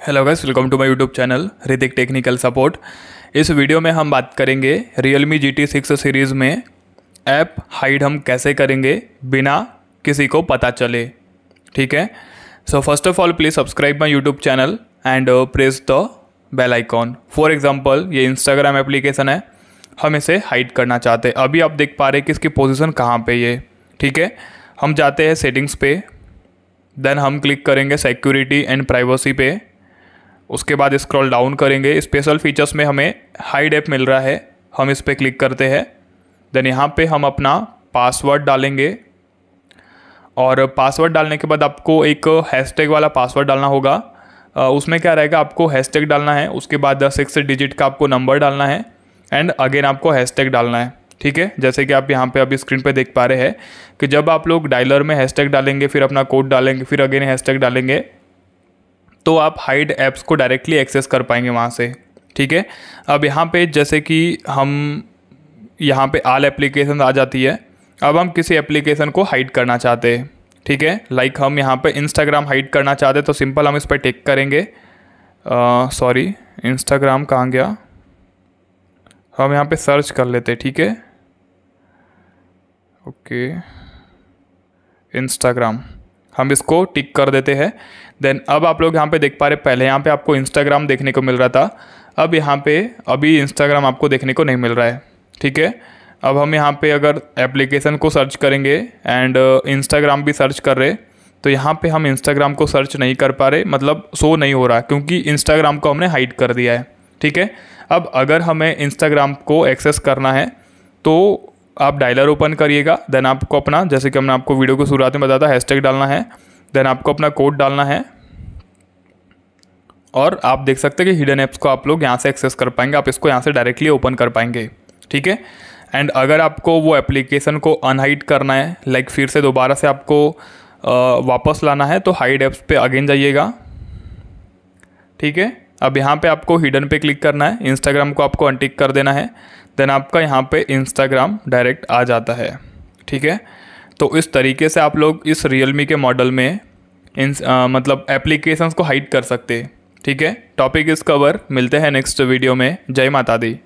Hello guys welcome to my YouTube channel Hrithik technical support इस video में हम बात करेंगे Realme GT 6 सीरीज़ में ऐप हाइड हम कैसे करेंगे बिना किसी को पता चले। ठीक है? So first of all please subscribe my YouTube channel and press the bell icon for example ये इंस्टाग्राम एप्लीकेशन है, हम इसे हाइड करना चाहते हैं। अभी आप देख पा रहे कि इसकी पोजिशन कहाँ पर ये। ठीक है? हम जाते हैं सेटिंग्स पे देन हम क्लिक करेंगे सिक्योरिटी एंड प्राइवेसी पे। उसके बाद स्क्रॉल डाउन करेंगे। स्पेशल फीचर्स में हमें हाइड ऐप मिल रहा है। हम इस पर क्लिक करते हैं। देन यहाँ पे हम अपना पासवर्ड डालेंगे। और पासवर्ड डालने के बाद आपको एक हैशटैग वाला पासवर्ड डालना होगा। उसमें क्या रहेगा? आपको हैशटैग डालना है। उसके बाद सिक्स डिजिट का आपको नंबर डालना है। एंड अगेन आपको हैशटैग डालना है। ठीक है? जैसे कि आप यहाँ पे अभी स्क्रीन पे देख पा रहे हैं कि जब आप लोग डायलर में हैशटैग डालेंगे, फिर अपना कोड डालेंगे, फिर अगेन हैशटैग डालेंगे तो आप हाइड ऐप्स को डायरेक्टली एक्सेस कर पाएँगे वहाँ से, ठीक है? अब यहाँ पे जैसे कि हम, यहाँ पे आल एप्लीकेशन आ जाती है, अब हम किसी एप्लीकेशन को हाइड करना चाहते हैं, ठीक है? लाइक हम यहाँ पे इंस्टाग्राम हाइड करना चाहते तो सिंपल हम इस पर टिक करेंगे। सॉरी इंस्टाग्राम कहाँ गया? हम यहाँ पे सर्च कर लेते ठीक है? ओके इंस्टाग्राम हम इसको टिक कर देते हैं। देन अब आप लोग यहाँ पे देख पा रहे पहले यहाँ पे आपको इंस्टाग्राम देखने को मिल रहा था। अब यहाँ पे अभी इंस्टाग्राम आपको देखने को नहीं मिल रहा है, ठीक है? अब हम यहाँ पे अगर एप्लीकेशन को सर्च करेंगे एंड इंस्टाग्राम भी सर्च कर रहे तो यहाँ पे हम इंस्टाग्राम को सर्च नहीं कर पा रहे मतलब शो नहीं हो रहा, क्योंकि इंस्टाग्राम को हमने हाइड कर दिया है, ठीक है? अब अगर हमें इंस्टाग्राम को एक्सेस करना है तो आप डायलर ओपन करिएगा देन आपको अपना, जैसे कि हमने आपको वीडियो को शुरुआत में बताया था हैशटैग डालना है देन आपको अपना कोड डालना है, और आप देख सकते हैं कि हिडन ऐप्स को आप लोग यहाँ से एक्सेस कर पाएँगे, आप इसको यहाँ से डायरेक्टली ओपन कर पाएँगे, ठीक है? एंड अगर आपको वो एप्लीकेशन को अनहाइड करना है लाइक फिर से दोबारा से आपको वापस लाना है तो हाइड ऐप्स पे अगेन जाइएगा, ठीक है? अब यहाँ पे आपको हिडन पे क्लिक करना है। इंस्टाग्राम को आपको अनटिक कर देना है। देन आपका यहाँ पे इंस्टाग्राम डायरेक्ट आ जाता है। ठीक है? तो इस तरीके से आप लोग इस रियलमी के मॉडल में इन मतलब एप्लीकेशंस को हाइड कर सकते हैं। ठीक है? टॉपिक इस कवर मिलते हैं नेक्स्ट वीडियो में। जय माता दी।